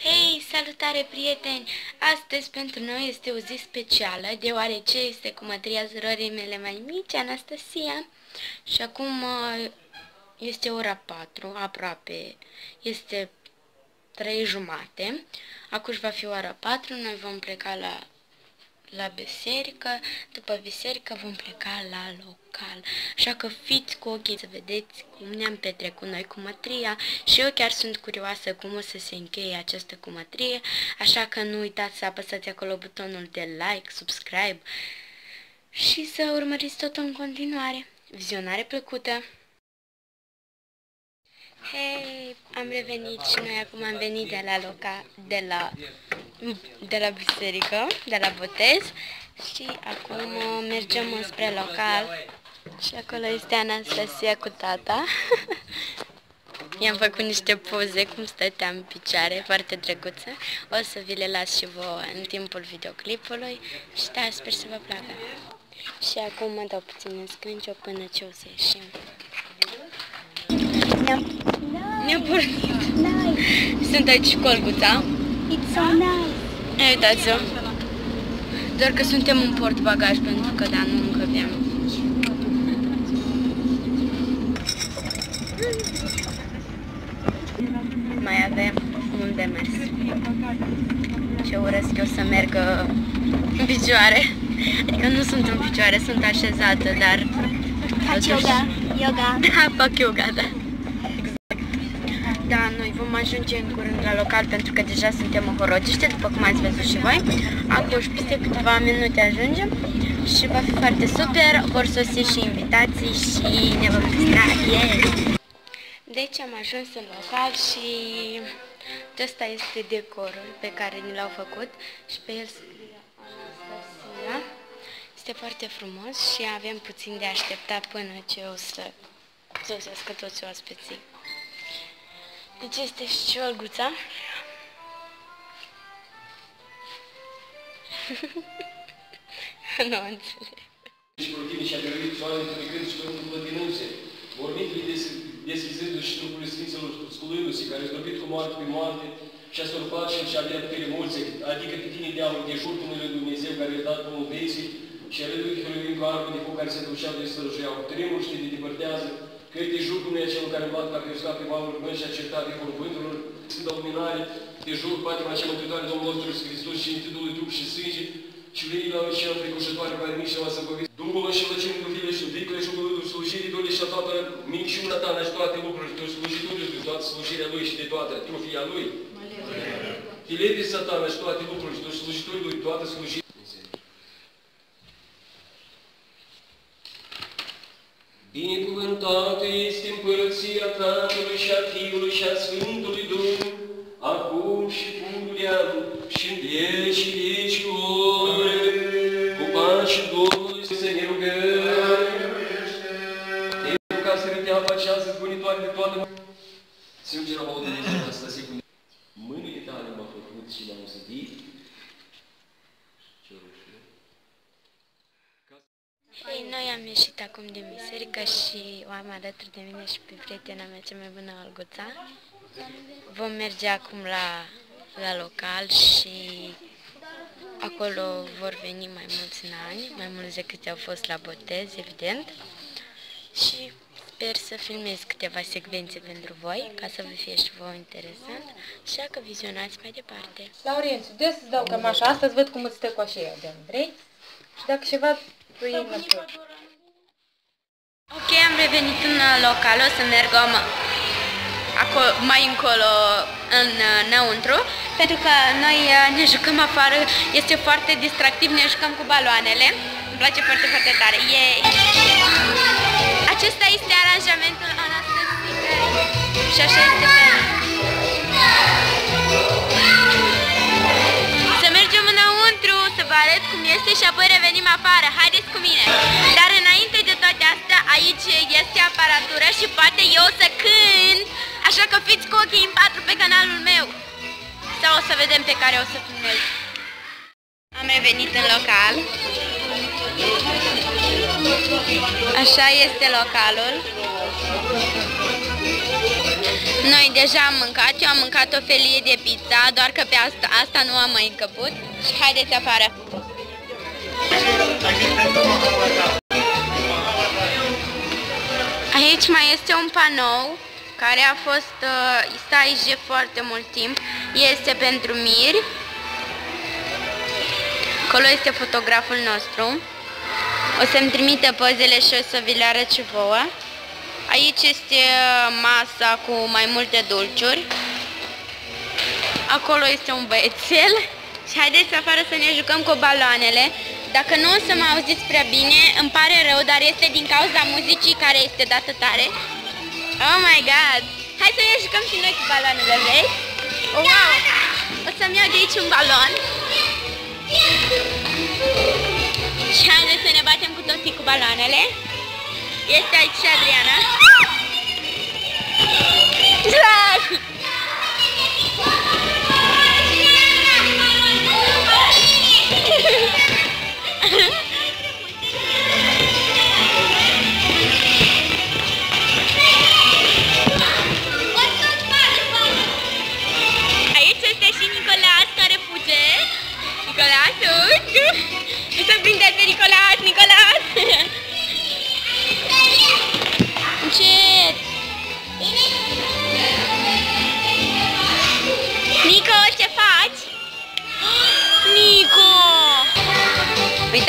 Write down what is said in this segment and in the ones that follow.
Hei, salutare prieteni! Astăzi pentru noi este o zi specială, deoarece este cu mătria surorii mele mai mici, Anastasia. Și acum uh, este ora 4, aproape, este 3 jumate. Acum va fi ora 4, noi vom pleca la la biserică, după biserică vom pleca la local. Așa că fiți cu ochii să vedeți cum ne-am petrecut noi cu mătria și eu chiar sunt curioasă cum o să se încheie această cumătrie, așa că nu uitați să apăsați acolo butonul de like, subscribe și să urmăriți totul în continuare. Vizionare plăcută! Hei, am revenit și noi acum am venit de la loca, de la de la biserică, de la botez și acum uh, mergem spre local și acolo este Anastasia cu tata. I-am făcut niște poze cum stăteam în picioare, foarte drăguță. O să vi le las și vouă în timpul videoclipului și da, sper să vă placă. Și acum mă dau puțin în scrâncio până ce o să ieșim. Ne-a pornit. Sunt aici cu Olguța. It's so nice. Uitați-o. Doar că suntem în port bagaj pentru că, da, nu încăpeam. Mai avem un demers. Ce urăsc eu să merg în picioare. Adică nu sunt în picioare, sunt așezată, dar... Faci yoga. Yoga. Da, fac yoga, da. Da, noi vom ajunge în curând la local pentru că deja suntem în Horogiște, după cum ați văzut și voi. Acum și peste câteva minute ajungem și va fi foarte super. Vor sosi și invitații și ne vom distra. Yeah! Deci am ajuns în local și acesta este decorul pe care ni l-au făcut și pe el scrie Anastasia. Este foarte frumos și avem puțin de așteptat până ce o să sosească toți oaspeții. Deci este și olguța. nu înțeleg. Și tine și a grăbit soarele trecând și Părântul clătinându-se, vorbindu-i deschizându-și trupurile Sfinților, sculându-se, care zdrobit cu moarte pe moarte, și a surpat și și-a avea putere mulți, adică pe tine deamul de jur cum lui Dumnezeu care i-a dat pomul vieții și a râduit hălăvim cu armă de foc care se duceau de străjuiau. Tremur și te depărtează, că te jur cum e cel care a luat ca pe uscat pe valul băi și a certat de cuvântul Sfânta Luminare, te jur patima cea mântuitoare Domnul nostru Iisus Hristos și Institutul de trup și sânge, și veni la cea precușătoare care nici nu să povesti. Duhul și lăcim cu file și vicule și cuvântul slujirii tale și a toată minciuna ta și toate lucrurile, tu slujitorul de toată slujirea lui și de toată trufia lui. File de satana și toate lucrurile, tu slujitorul lui toată slujirea. Tatălui și a Fiului și a Sfântului Duh, acum și pururea și în vecii vecilor. Cu pace Domnului să ne rugăm. Pentru ca să râdea apa aceasta zbunitoare de toată Sângele la de Dumnezeu asta se cu Mâinile tale m-a făcut și m-au zidit. Ce rușine. Ei, noi am ieșit acum din biserică și o am alături de mine și pe prietena mea cea mai bună, Olguța. Vom merge acum la, la local și acolo vor veni mai mulți nani, mai mulți decât au fost la botez, evident. Și sper să filmez câteva secvențe pentru voi, ca să vă fie și vouă interesant, așa că vizionați mai departe. Laurențiu, de să-ți dau cămașa asta, îți văd cum îți stă coșeia de vrei? Și dacă ceva, tu iei înapoi. Ok, am revenit în uh, local, o să mergem acolo, mai încolo în, uh, înăuntru, pentru că noi uh, ne jucăm afară, este foarte distractiv, ne jucăm cu baloanele, îmi place foarte, foarte tare. Yay! Acesta este aranjamentul Anastasiei și așa este pe arăt cum este și apoi revenim afară. Haideți cu mine! Dar înainte de toate astea, aici este aparatură și poate eu să cânt, așa că fiți cu ochii în patru pe canalul meu. Sau o să vedem pe care o să filmez. Am revenit în local. Așa este localul. Noi deja am mâncat, eu am mâncat o felie de pizza, doar că pe asta, asta nu am mai încăput. Și haideți afară. Aici mai este un panou care a fost, uh, stă aici de foarte mult timp. Este pentru miri. Acolo este fotograful nostru. O să-mi trimite pozele și o să vi le arăt și vouă. Aici este uh, masa cu mai multe dulciuri. Acolo este un băiețel. Și haideți afară să ne jucăm cu baloanele. Dacă nu o să mă auziți prea bine, îmi pare rău, dar este din cauza muzicii care este dată tare. Oh my god! Hai să ne jucăm și noi cu baloanele, vezi? Oh, wow! O să-mi iau de aici un balon. Și haideți să ne batem cu toții cu baloanele. Este aici și Adriana. Drag!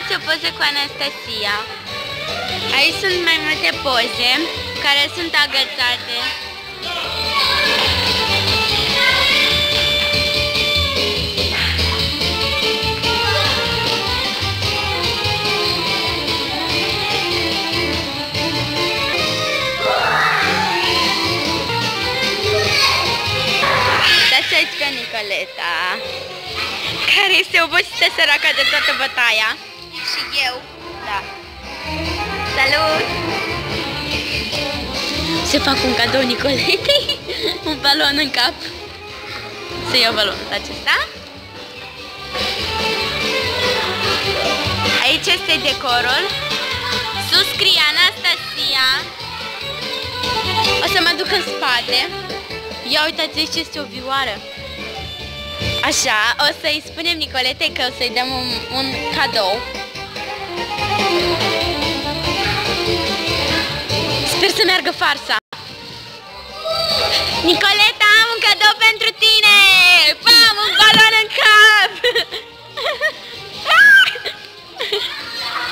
Uitați o poză cu Anastasia. Aici sunt mai multe poze care sunt agățate. Uitați aici pe Nicoleta, care este obosită săraca de toată bătaia. Și eu, da. Salut! Se fac un cadou Nicoletei, un balon în cap. Să iau balonul acesta. Aici este decorul. Sus scrie Anastasia. O să mă duc în spate. Ia uitați, aici este o vioară. Așa, o să-i spunem Nicoletei că o să-i dăm un, un cadou. Sper să meargă farsa. Nicoleta, am un cadou pentru tine! Pam, un balon în cap!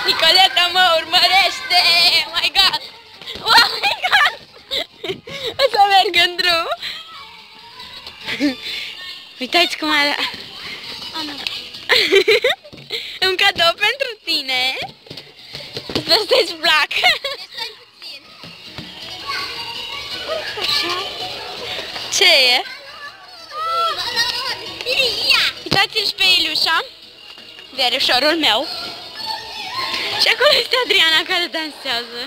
Nicoleta mă urmărește! Oh my god! Oh my god! O să merg în drum! Uitați cum are... Sper să-ți placă! Ce e? Uitați-l și pe Ilușa, verișorul meu. Și acolo este Adriana care dansează.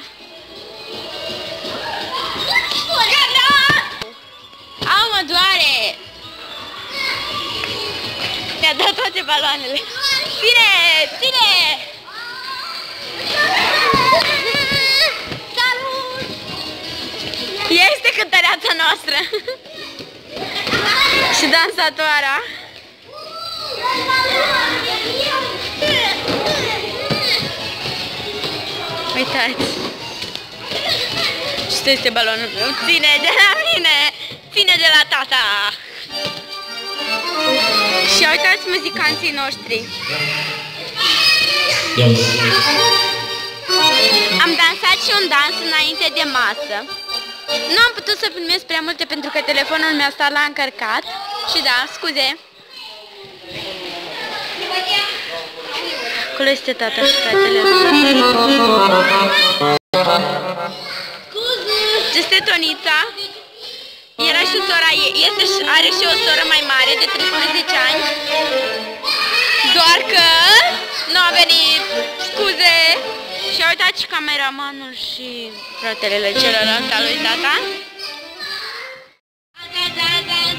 Au, mă doare! Mi-a dat toate baloanele. Ține! Ține! Cântăreața noastră! și dansatoarea. Uitați! Și este balonul meu. Ține de la mine! Ține de la tata! Și uitați muzicanții noștri. Am dansat și un dans înainte de masă. Nu am putut să filmez prea multe pentru că telefonul meu stat la încărcat. Și da, scuze. Acolo este tata și fratele. Este Tonița. Era și sora ei. Este, și- are și o soră mai mare de 13 ani. Doar că nu a venit. Scuze. Și a uitat și cameramanul și fratele celălalt al lui tata. Da, da, da.